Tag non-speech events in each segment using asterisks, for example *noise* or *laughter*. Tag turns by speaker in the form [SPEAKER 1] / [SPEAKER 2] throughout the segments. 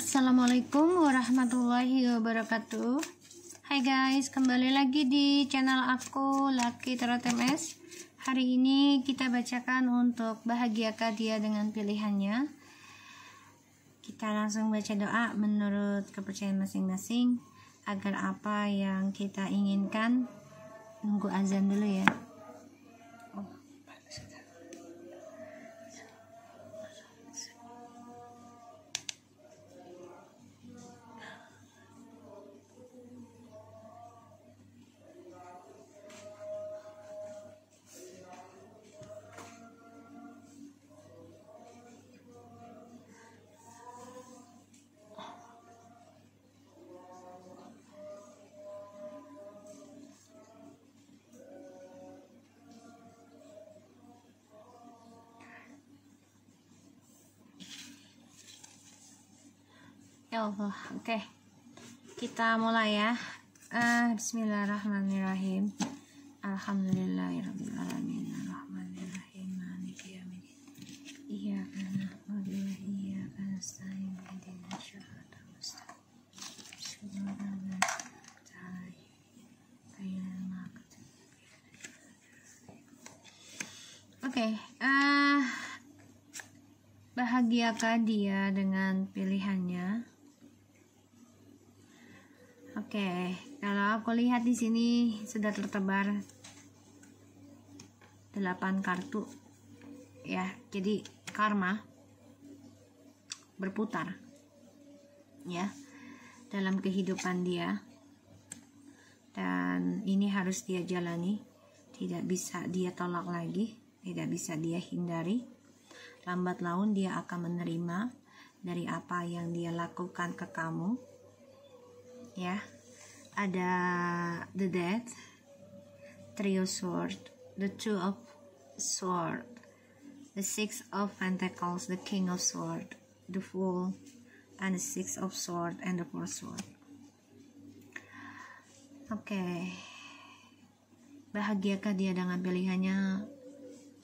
[SPEAKER 1] Assalamualaikum warahmatullahi wabarakatuh. Hai guys, kembali lagi di channel aku Lucky Tarot MS Hari ini kita bacakan untuk bahagiakah dia dengan pilihannya. Kita langsung baca doa menurut kepercayaan masing-masing Agar apa yang kita inginkan Nunggu azan dulu ya Ya Allah, oke. Kita mulai ya. Uh, Bismillahirrahmanirrahim. Alhamdulillahirabbil alamin. Arrahmanirrahim. Maliki yaumiddin. Iyyaka na'budu wa iyyaka nasta'in. Ihdinas siratal mustaqim. Shiratal ladzina ghairil maghdubi Oke, eh bahagiakah dia dengan pilihannya? Oke, kalau aku lihat di sini sudah tertebar 8 kartu. Ya, jadi karma berputar. Ya, dalam kehidupan dia. Dan ini harus dia jalani. Tidak bisa dia tolak lagi, tidak bisa dia hindari. Lambat laun dia akan menerima dari apa yang dia lakukan ke kamu. Ya, ada the death, trio sword, the two of sword, the six of pentacles, the king of sword, the fool, and the six of sword and the four sword. Oke, okay. bahagiakah dia dengan pilihannya?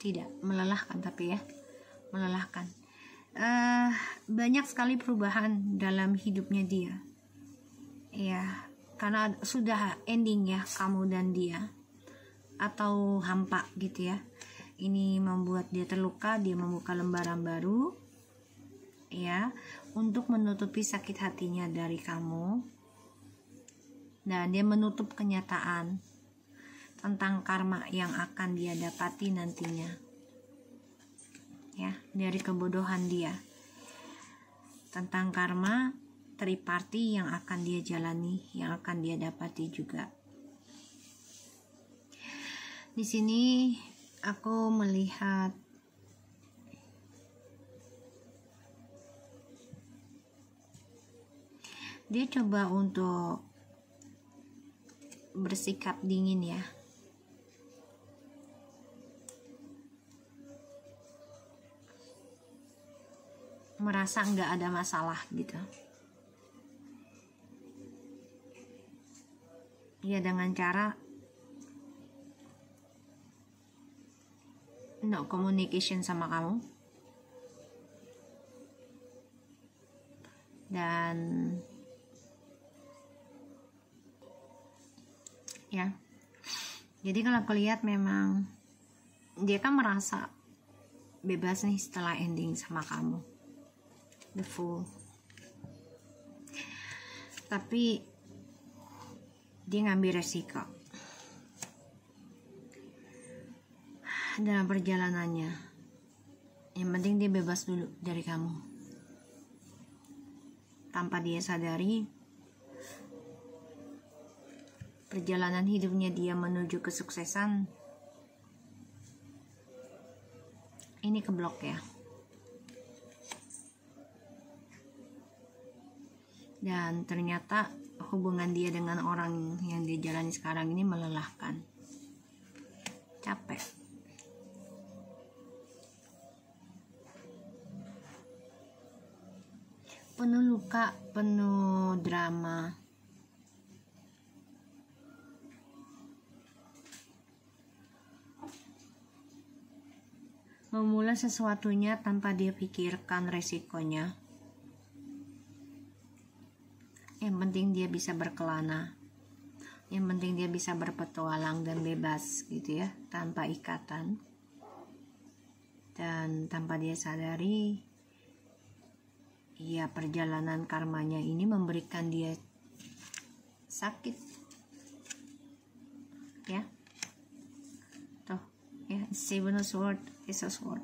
[SPEAKER 1] Tidak melelahkan tapi ya, melelahkan. Uh, banyak sekali perubahan dalam hidupnya dia. Ya, karena sudah ending ya kamu dan dia. Atau hampa gitu ya. Ini membuat dia terluka dia membuka lembaran baru ya. Untuk menutupi sakit hatinya dari kamu. Dan dia menutup kenyataan tentang karma yang akan dia dapati nantinya. Ya dari kebodohan dia. Tentang karma triparti yang akan dia jalani, yang akan dia dapati juga. Di sini aku melihat dia coba untuk bersikap dingin ya. merasa nggak ada masalah gitu. Ya dengan cara no communication sama kamu. Dan ya jadi kalau aku lihat memang dia kan merasa bebas nih setelah ending sama kamu. The fool tapi dia ngambil resiko. Dalam perjalanannya yang penting dia bebas dulu dari kamu. Tanpa dia sadari perjalanan hidupnya dia menuju kesuksesan ini keblok ya dan ternyata hubungan dia dengan orang yang dia jalani sekarang ini melelahkan. Capek. Penuh luka penuh drama. Memulai sesuatunya tanpa dia pikirkan resikonya yang penting dia bisa berkelana. Yang penting dia bisa berpetualang dan bebas gitu ya tanpa ikatan. Dan tanpa dia sadari ya perjalanan karmanya ini memberikan dia sakit. Ya. Tuh ya seven sword is a sword.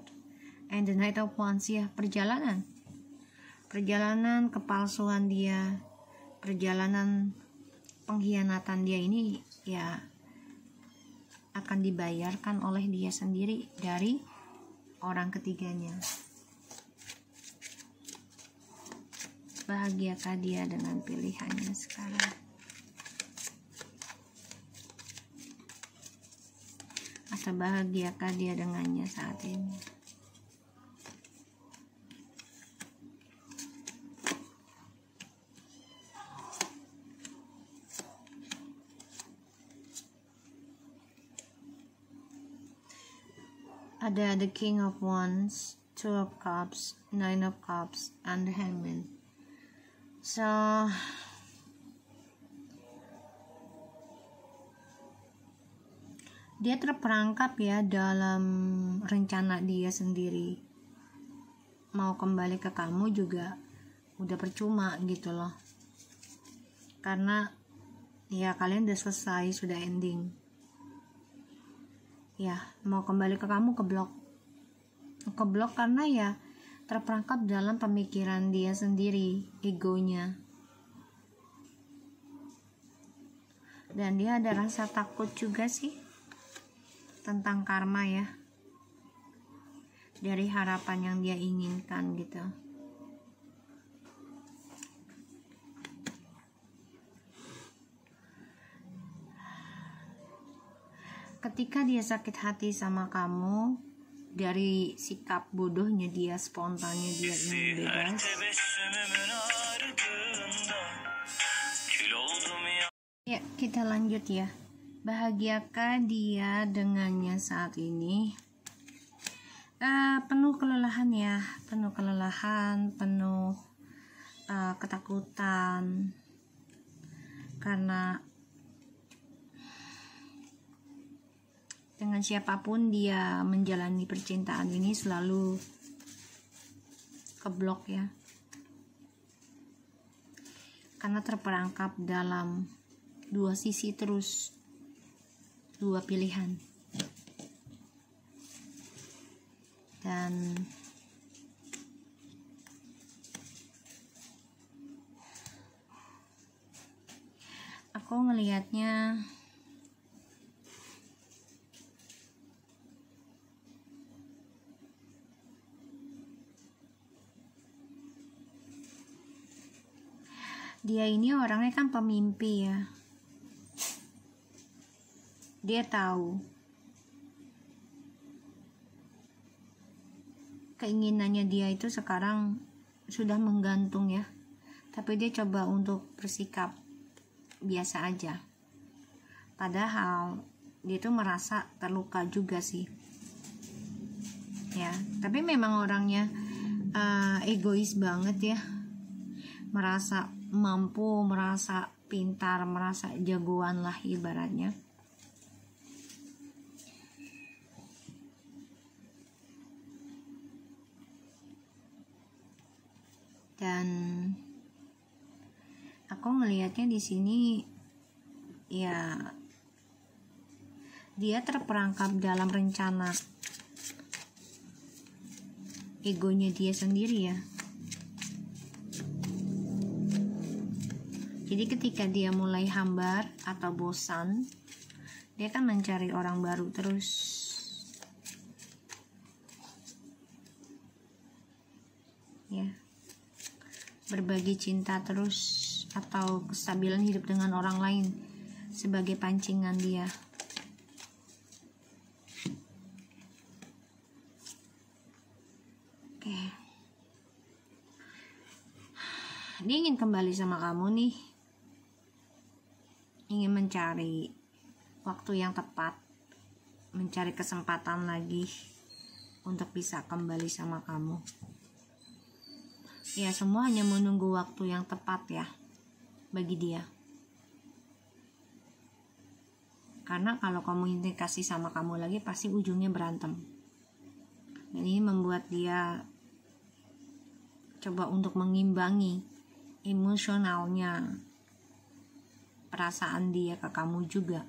[SPEAKER 1] And the night of wands ya perjalanan. Perjalanan kepalsuan dia perjalanan pengkhianatan dia ini ya akan dibayarkan oleh dia sendiri dari orang ketiganya. Bahagiakah dia dengan pilihannya sekarang? Atau bahagiakah dia dengannya saat ini? Ada the king of wands two of cups nine of cups and the hangman. So dia terperangkap ya dalam rencana dia sendiri. Mau kembali ke kamu juga udah percuma gitu loh. Karena ya kalian udah selesai sudah ending ya mau kembali ke kamu ke blok ke blok karena ya terperangkap dalam pemikiran dia sendiri egonya. Dan dia ada rasa takut juga sih tentang karma ya. Dari harapan yang dia inginkan gitu ketika dia sakit hati sama kamu dari sikap bodohnya dia spontannya dia ingin bebas. Ya kita lanjut ya. Bahagiakah dia dengannya saat ini? Uh, penuh kelelahan ya. Penuh kelelahan penuh uh, ketakutan. Karena dengan siapa pun dia menjalani percintaan ini selalu keblok ya. Karena terperangkap dalam dua sisi terus dua pilihan. Dan aku ngelihatnya dia ini orangnya kan pemimpi ya. Dia tahu keinginannya dia itu sekarang sudah menggantung ya. Tapi dia coba untuk bersikap biasa aja. Padahal dia tuh merasa terluka juga sih. Ya tapi memang orangnya uh, egois banget ya. Merasa mampu merasa pintar merasa jagoan lah ibaratnya. Dan aku ngelihatnya di sini ya dia terperangkap dalam rencana egonya dia sendiri ya Jadi ketika dia mulai hambar atau bosan, dia kan mencari orang baru terus. Ya. Berbagi cinta terus atau kestabilan hidup dengan orang lain sebagai pancingan dia. Oke. Dia ingin kembali sama kamu nih ingin mencari waktu yang tepat, mencari kesempatan lagi untuk bisa kembali sama kamu. Ya, semua hanya menunggu waktu yang tepat ya. bagi dia karena kalau kamu indikasi sama kamu lagi pasti ujungnya berantem ini membuat dia coba untuk mengimbangi emosionalnya perasaan dia ke kamu juga.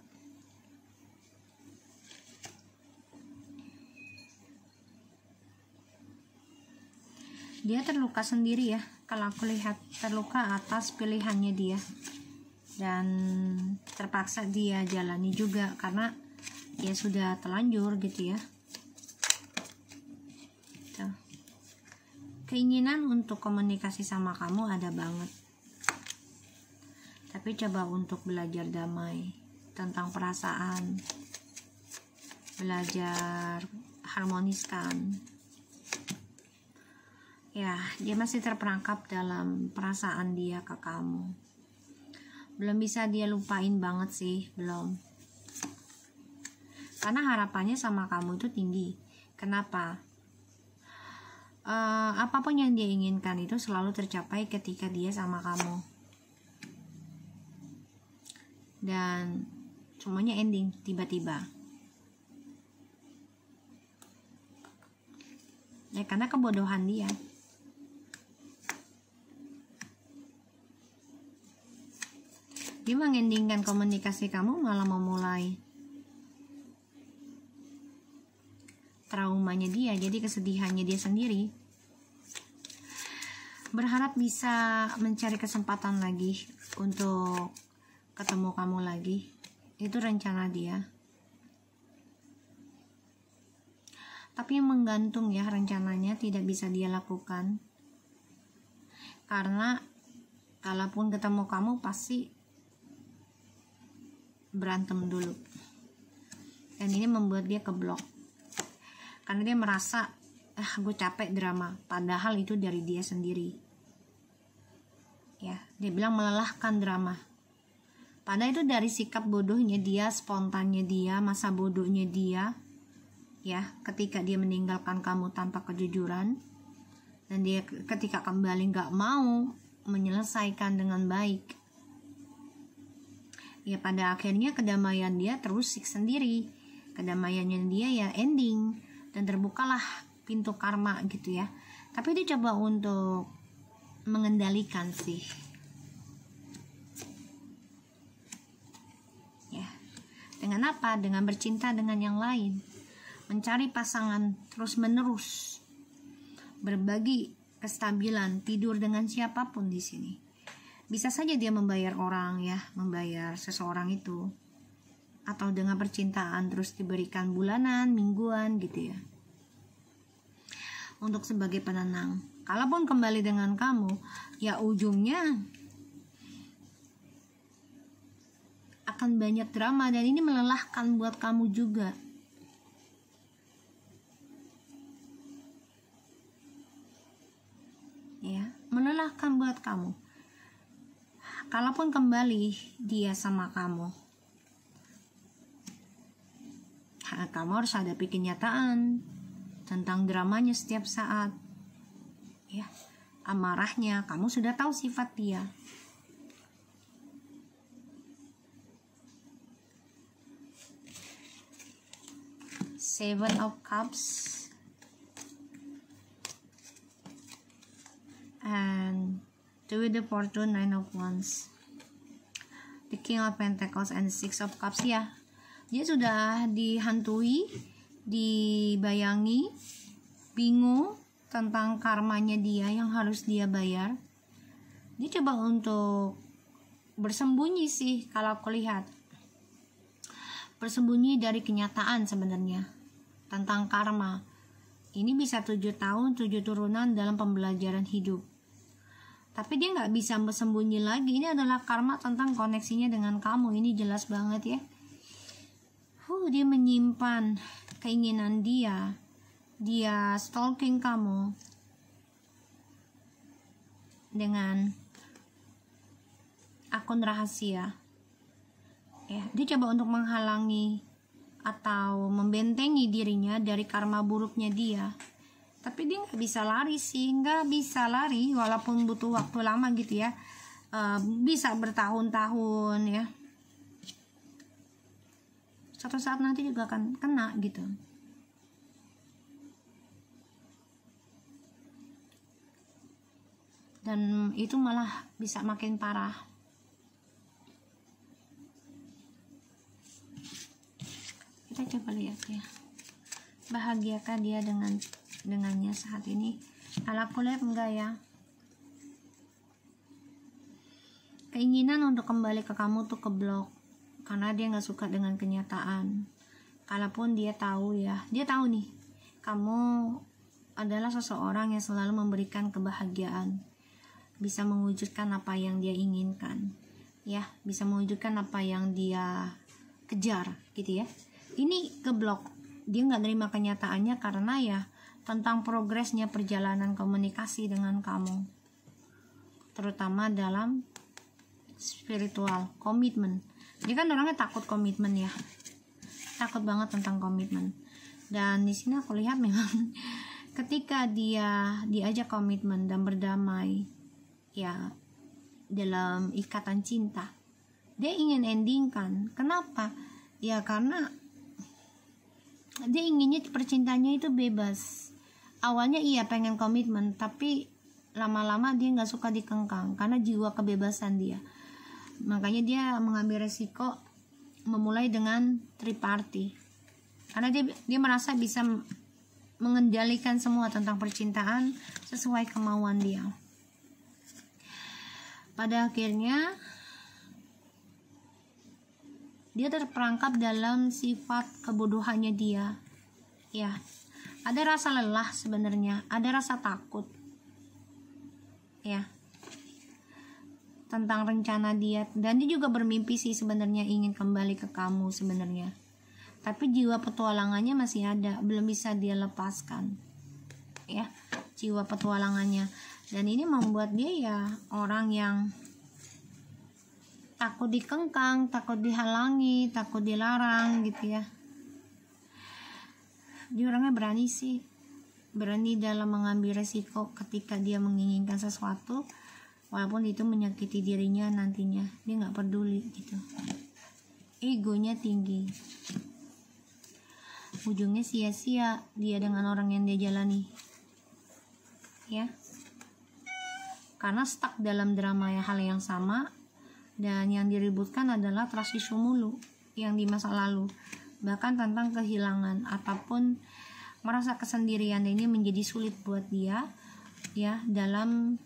[SPEAKER 1] Dia terluka sendiri ya kalau aku lihat terluka atas pilihannya dia. Dan terpaksa dia jalani juga karena dia sudah telanjur gitu ya. Keinginan untuk komunikasi sama kamu ada banget tapi coba untuk belajar damai tentang perasaan belajar harmoniskan. Ya dia masih terperangkap dalam perasaan dia ke kamu. Belum bisa dia lupain banget sih belum. Karena harapannya sama kamu itu tinggi. Kenapa? Uh, apa pun yang dia inginkan itu selalu tercapai ketika dia sama kamu dan semuanya ending tiba-tiba. Ya karena kebodohan dia. Dia mengendingkan komunikasi kamu malah memulai traumanya dia jadi kesedihannya dia sendiri. Berharap bisa mencari kesempatan lagi untuk ketemu kamu lagi. Itu rencana dia. Tapi menggantung ya rencananya tidak bisa dia lakukan. Karena kalaupun ketemu kamu pasti berantem dulu. Dan ini membuat dia keblok. Karena dia merasa ah gue capek drama. Padahal itu dari dia sendiri. Ya dia bilang melelahkan drama padahal itu dari sikap bodohnya dia spontannya dia masa bodohnya dia ya ketika dia meninggalkan kamu tanpa kejujuran. Dan dia ketika kembali nggak mau menyelesaikan dengan baik. Ya pada akhirnya kedamaian dia terusik sendiri. Kedamaiannya dia ya ending. Dan terbukalah pintu karma gitu ya. Tapi dia coba untuk mengendalikan sih ya dengan apa? Dengan bercinta dengan yang lain. Mencari pasangan terus menerus berbagi kestabilan tidur dengan siapa pun di sini. Bisa saja dia membayar orang ya membayar seseorang itu. Atau dengan percintaan terus diberikan bulanan mingguan gitu ya. Untuk sebagai penenang. Kalaupun kembali dengan kamu ya ujungnya akan banyak drama dan ini melelahkan buat kamu juga. Ya melelahkan buat kamu. Kalaupun kembali dia sama kamu. Kamu harus hadapi kenyataan tentang dramanya setiap saat. Ya amarahnya kamu sudah tahu sifat dia seven of cups. And two with the fortune nine of wands. The king of pentacles and six of cups ya. Dia sudah dihantui dibayangi bingung tentang karmanya dia yang harus dia bayar. Dia coba untuk bersembunyi sih kalau aku lihat. Bersembunyi dari kenyataan sebenarnya tentang karma. Ini bisa tujuh tahun tujuh turunan dalam pembelajaran hidup. Tapi dia nggak bisa bersembunyi lagi. Ini adalah karma tentang koneksinya dengan kamu. Ini jelas banget ya. Huh, dia menyimpan keinginan dia. Dia stalking kamu dengan akun rahasia. Ya dia coba untuk menghalangi atau membentengi dirinya dari karma buruknya dia. Tapi dia nggak bisa lari sih nggak bisa lari walaupun butuh waktu lama gitu ya. Uh, bisa bertahun-tahun ya. Satu saat nanti juga akan kena gitu. Dan itu malah bisa makin parah kita coba lihat ya. Bahagiakah dia dengan dengannya saat ini. Ala kulit enggak ya. Keinginan untuk kembali ke kamu tuh keblok. Karena dia nggak suka dengan kenyataan. Kalaupun dia tahu ya. Dia tahu nih kamu adalah seseorang yang selalu memberikan kebahagiaan. Bisa mewujudkan apa yang dia inginkan. Ya bisa mewujudkan apa yang dia kejar gitu ya ini keblok. Dia nggak nerima kenyataannya karena ya tentang progresnya perjalanan komunikasi dengan kamu. Terutama dalam spiritual komitmen dia kan orangnya takut komitmen ya. Takut banget tentang komitmen. Dan di sini aku lihat memang *laughs* ketika dia diajak komitmen dan berdamai ya dalam ikatan cinta dia ingin endingkan. Kenapa? Ya karena dia inginnya percintanya itu bebas. Awalnya iya pengen komitmen tapi lama-lama dia nggak suka dikengkang karena jiwa kebebasan dia. Makanya dia mengambil resiko memulai dengan triparty. Karena dia dia merasa bisa mengendalikan semua tentang percintaan sesuai kemauan dia. Pada akhirnya dia terperangkap dalam sifat kebodohannya dia. Ya ada rasa lelah sebenarnya ada rasa takut. Ya tentang rencana dia. Dan dia juga bermimpi sih sebenarnya ingin kembali ke kamu sebenarnya. Tapi jiwa petualangannya masih ada belum bisa dia lepaskan. Ya jiwa petualangannya. Dan ini membuat dia ya orang yang takut dikengkang takut dihalangi takut dilarang gitu ya. Dia orangnya berani sih. Berani dalam mengambil resiko ketika dia menginginkan sesuatu walaupun itu menyakiti dirinya nantinya. Dia nggak peduli gitu. Egonya tinggi. Ujungnya sia-sia dia dengan orang yang dia jalani. Ya. Karena stuck dalam drama yang hal yang sama dan yang diributkan adalah trust issue mulu yang di masa lalu. Bahkan tentang kehilangan ataupun merasa kesendirian ini menjadi sulit buat dia ya dalam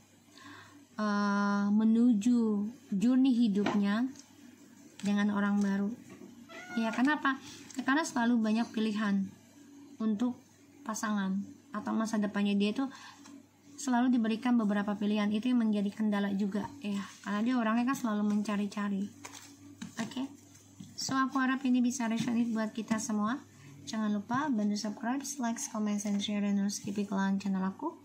[SPEAKER 1] uh, menuju journey hidupnya dengan orang baru. Ya kenapa? Ya, karena selalu banyak pilihan untuk pasangan atau masa depannya dia itu selalu diberikan beberapa pilihan. Itu yang menjadi kendala juga ya. Karena dia orangnya kan selalu mencari-cari. Oke? Okay? so aku harap ini bisa resonate buat kita semua. Jangan lupa bantu subscribe like comment and share dan skip iklan channel aku.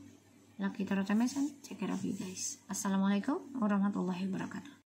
[SPEAKER 1] Lucky Tarot Mason take care of you guys. Assalamualaikum warahmatullahi wabarakatuh